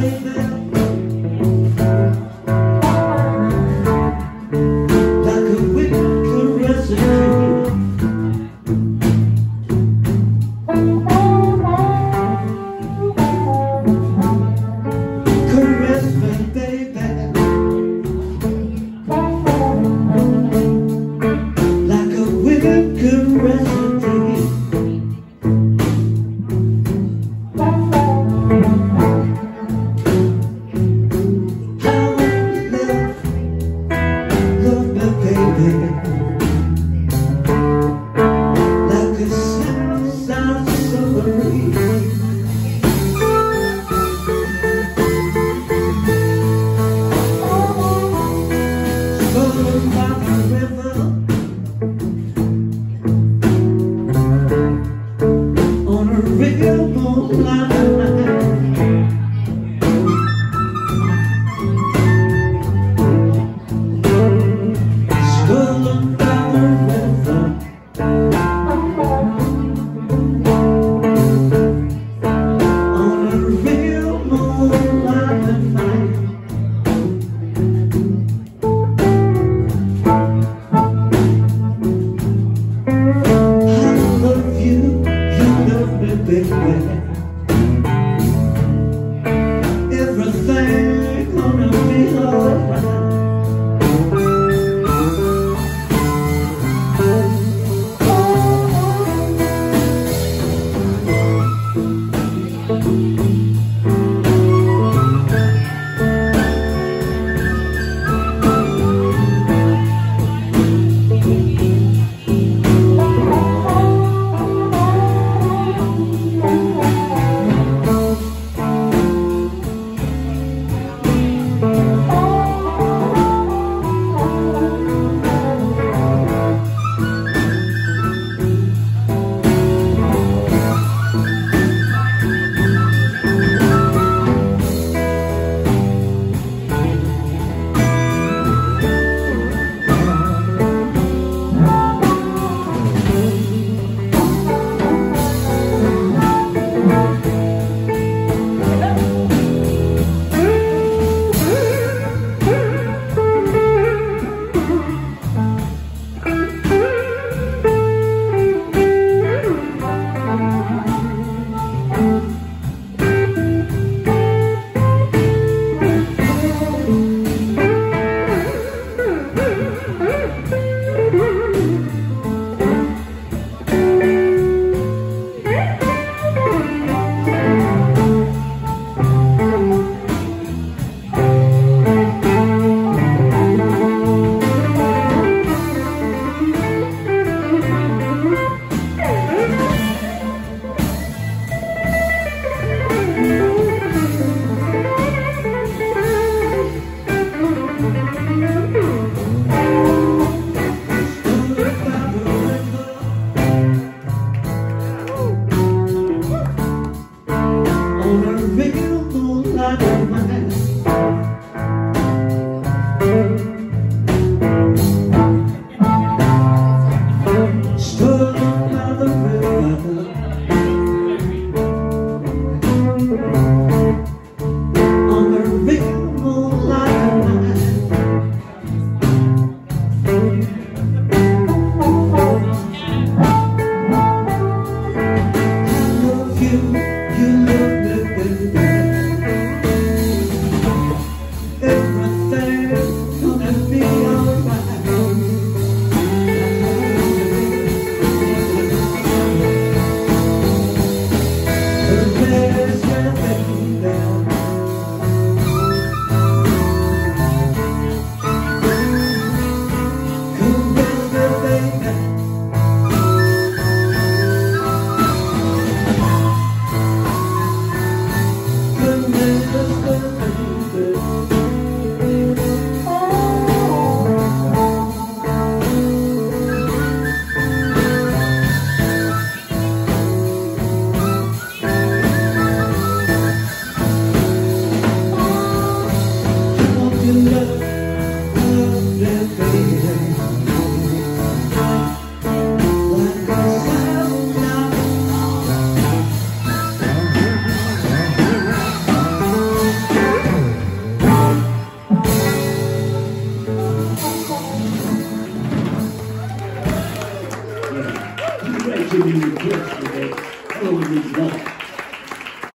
baby tempo, né? Stood by the river. To be